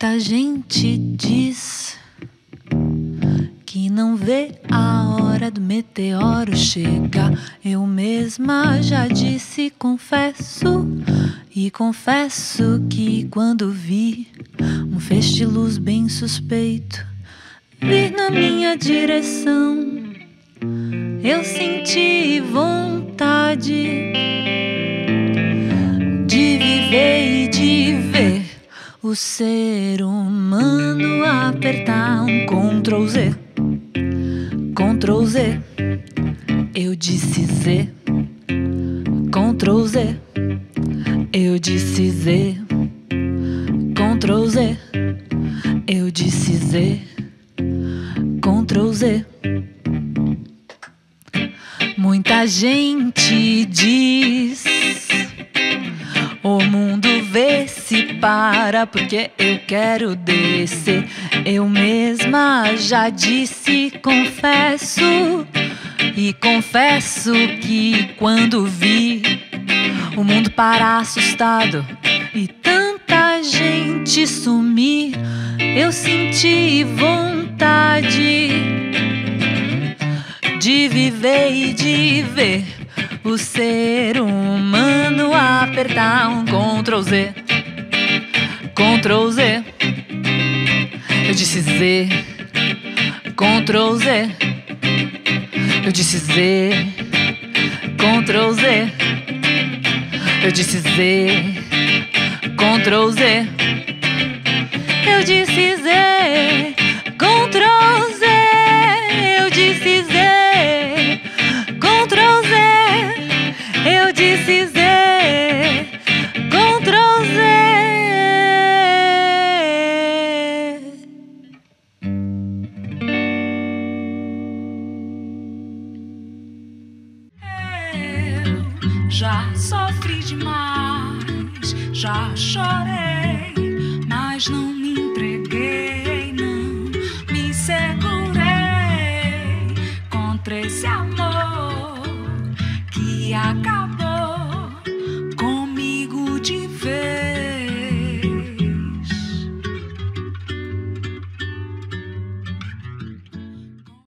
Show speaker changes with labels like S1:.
S1: Muita gente diz que não vê a hora do meteoro chegar. Eu mesma já disse, confesso, e confesso que quando vi um feixe de luz bem suspeito vir na minha direção, eu senti vontade o ser humano apertar um Ctrl Z, Ctrl Z. Eu disse Z, Ctrl Z. Eu disse Z, Ctrl Z. Eu disse Z, Ctrl Z. Muita gente diz para porque eu quero descer. Eu mesma já disse, confesso. E confesso que quando vi o mundo parar assustado e tanta gente sumir, eu senti vontade de viver e de ver o ser humano apertar um Ctrl Z. Ctrl Z. Eu disse Z. Ctrl Z. Eu disse Z. Ctrl Z. Eu disse Z. Ctrl Z. Eu disse Z.
S2: já sofri demais, já chorei, mas não me entreguei, não me segurei contra esse amor que acabou.